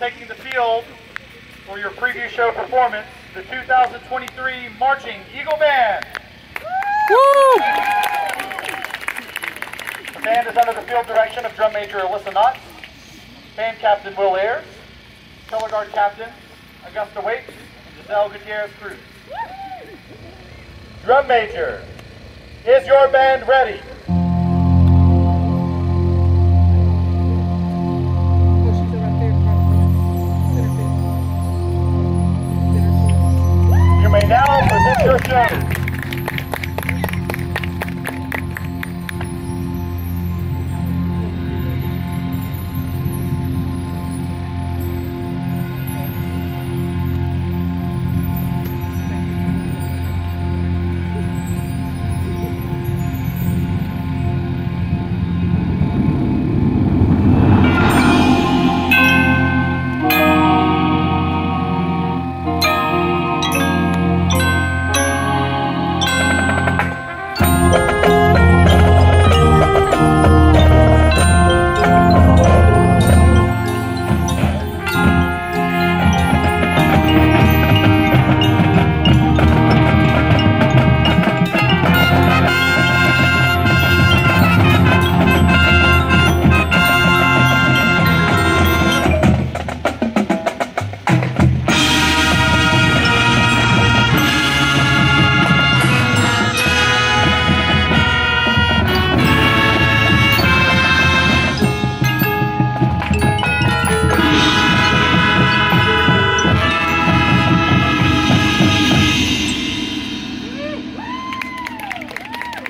taking the field for your preview show performance, the 2023 Marching Eagle Band. Woo! The band is under the field direction of Drum Major Alyssa Knott, Band Captain Will Ayers, Color Guard Captain Augusta Waits, and Giselle Gutierrez Cruz. Drum Major, is your band ready? Good job.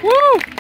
Woo!